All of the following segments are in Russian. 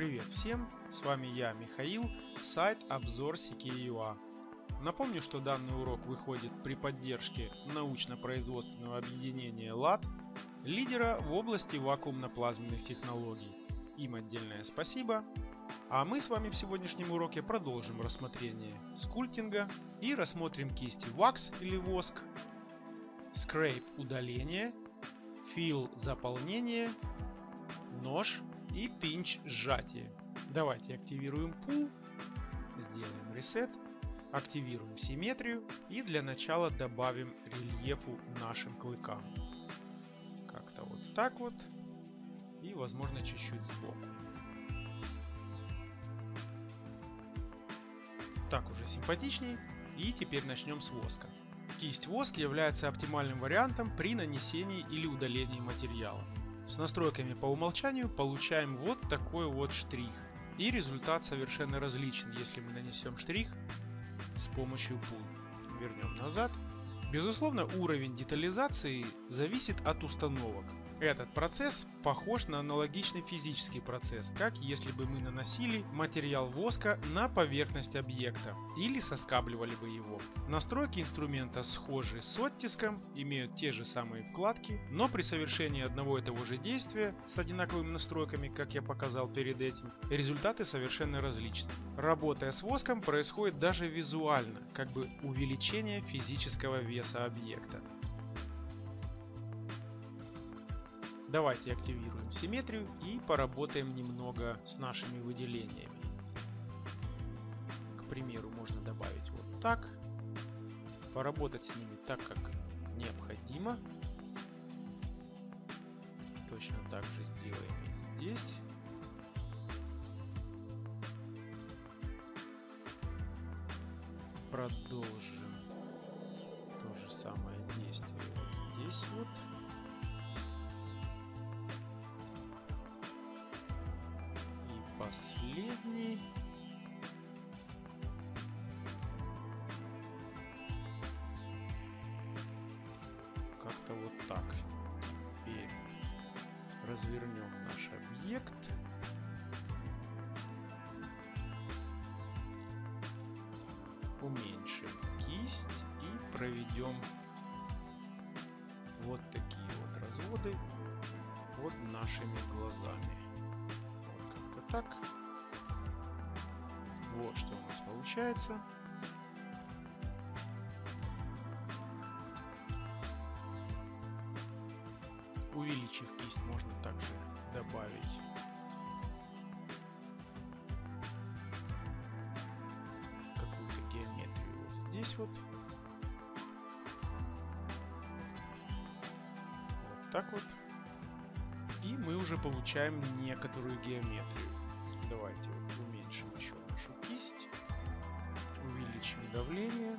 Привет всем, с вами я, Михаил, сайт обзор CKUA. Напомню, что данный урок выходит при поддержке научно-производственного объединения ЛАД, лидера в области вакуумно-плазменных технологий. Им отдельное спасибо. А мы с вами в сегодняшнем уроке продолжим рассмотрение скульптинга и рассмотрим кисти вакс или воск, скрейп удаление, фил заполнение, нож и пинч сжатие. Давайте активируем пул, сделаем ресет, активируем симметрию и для начала добавим рельефу нашим клыкам. Как-то вот так вот и возможно чуть-чуть сбоку. Так уже симпатичней. И теперь начнем с воска. Кисть воск является оптимальным вариантом при нанесении или удалении материала. С настройками по умолчанию получаем вот такой вот штрих. И результат совершенно различен, если мы нанесем штрих с помощью пул. Вернем назад. Безусловно, уровень детализации зависит от установок. Этот процесс похож на аналогичный физический процесс, как если бы мы наносили материал воска на поверхность объекта или соскабливали бы его. Настройки инструмента схожи с оттиском, имеют те же самые вкладки, но при совершении одного и того же действия с одинаковыми настройками, как я показал перед этим, результаты совершенно различны. Работая с воском происходит даже визуально, как бы увеличение физического веса объекта. Давайте активируем симметрию и поработаем немного с нашими выделениями. К примеру, можно добавить вот так. Поработать с ними так, как необходимо. Точно так же сделаем и здесь. Продолжим то же самое действие вот здесь вот. Последний. Как-то вот так. Теперь развернем наш объект. Уменьшим кисть и проведем вот такие вот разводы под нашими глазами так. Вот что у нас получается. Увеличив кисть, можно также добавить какую-то геометрию здесь вот. Вот так вот. И мы уже получаем некоторую геометрию. Давайте вот уменьшим еще нашу кисть. Увеличим давление.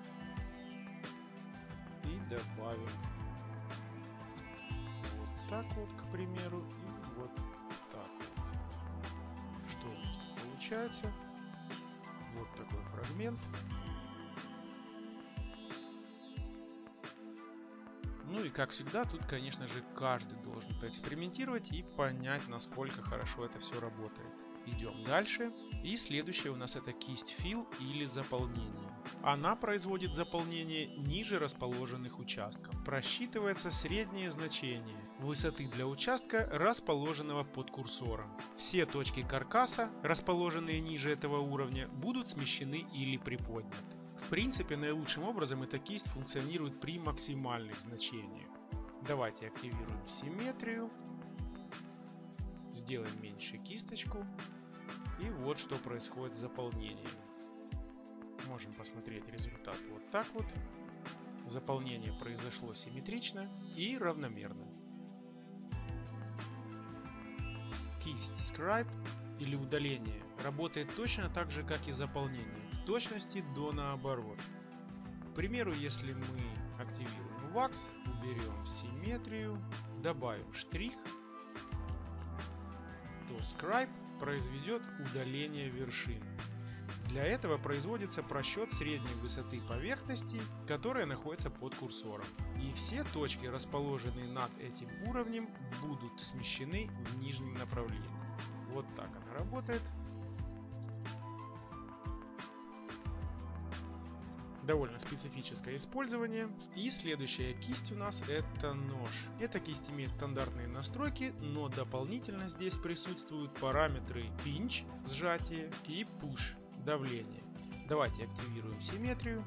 И добавим вот так вот, к примеру, и вот так вот. Что у нас получается? Вот такой фрагмент. Ну и как всегда, тут, конечно же, каждый должен поэкспериментировать и понять, насколько хорошо это все работает. Идем дальше. И следующее у нас это кисть фил или заполнение. Она производит заполнение ниже расположенных участков. Просчитывается среднее значение высоты для участка, расположенного под курсором. Все точки каркаса, расположенные ниже этого уровня, будут смещены или приподняты. Принципе, наилучшим образом эта кисть функционирует при максимальных значениях. Давайте активируем симметрию Сделаем меньше кисточку. И вот что происходит с заполнением. Можем посмотреть результат вот так вот. Заполнение произошло симметрично и равномерно. Кисть Scribe или удаление работает точно так же, как и заполнение, точности до наоборот. К примеру, если мы активируем Wax, уберем симметрию, добавим штрих то Scribe произведет удаление вершин. Для этого производится просчет средней высоты поверхности, которая находится под курсором. И все точки, расположенные над этим уровнем, будут смещены в нижнем направлении. Вот так она работает. Довольно специфическое использование. И следующая кисть у нас это нож. Эта кисть имеет стандартные настройки, но дополнительно здесь присутствуют параметры pinch, сжатие и push, давление. Давайте активируем симметрию.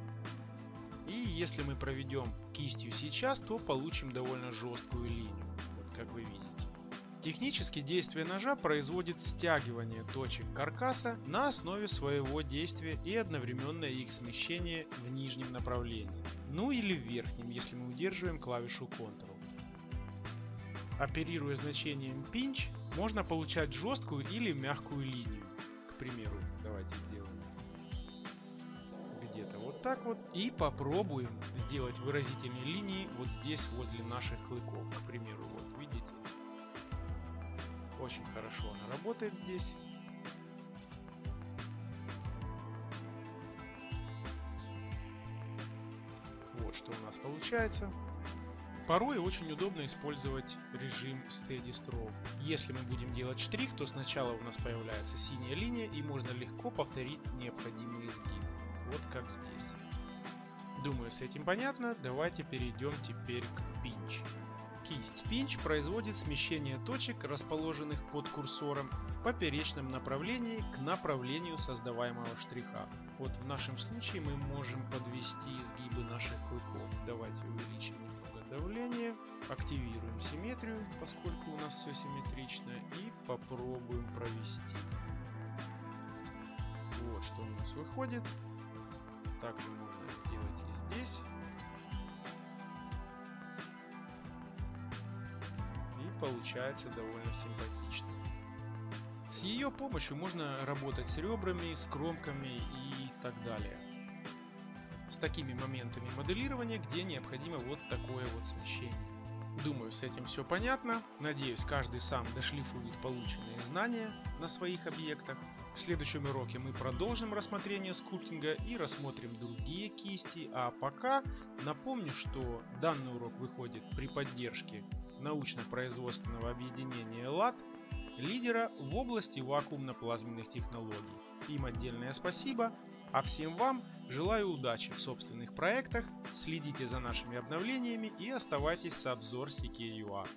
И если мы проведем кистью сейчас, то получим довольно жесткую линию, вот как вы видите. Технически действие ножа производит стягивание точек каркаса на основе своего действия и одновременное их смещение в нижнем направлении, ну или в верхнем, если мы удерживаем клавишу Ctrl. Оперируя значением Pinch, можно получать жесткую или мягкую линию. К примеру, давайте сделаем где-то вот так вот. И попробуем сделать выразительные линии вот здесь, возле наших клыков. К примеру, вот видите, очень хорошо она работает здесь. Вот что у нас получается. Порой очень удобно использовать режим Steady Stroke. Если мы будем делать штрих, то сначала у нас появляется синяя линия и можно легко повторить необходимый изгиб. Вот как здесь. Думаю, с этим понятно. Давайте перейдем теперь к Pinch. Кисть Pinch производит смещение точек, расположенных под курсором, в поперечном направлении к направлению создаваемого штриха. Вот в нашем случае мы можем подвести изгибы наших клыков. Давайте увеличим немного давление, активируем симметрию, поскольку у нас все симметрично, и попробуем провести. Вот что у нас выходит. Также можно сделать и здесь. Получается довольно симпатично. С ее помощью можно работать с ребрами, с кромками и так далее. С такими моментами моделирования, где необходимо вот такое вот смещение. Думаю, с этим все понятно. Надеюсь, каждый сам дошлифует полученные знания на своих объектах. В следующем уроке мы продолжим рассмотрение скульптинга и рассмотрим другие кисти. А пока напомню, что данный урок выходит при поддержке научно-производственного объединения ЛАД, лидера в области вакуумно-плазменных технологий. Им отдельное спасибо, а всем вам желаю удачи в собственных проектах, следите за нашими обновлениями и оставайтесь с обзор CKUA.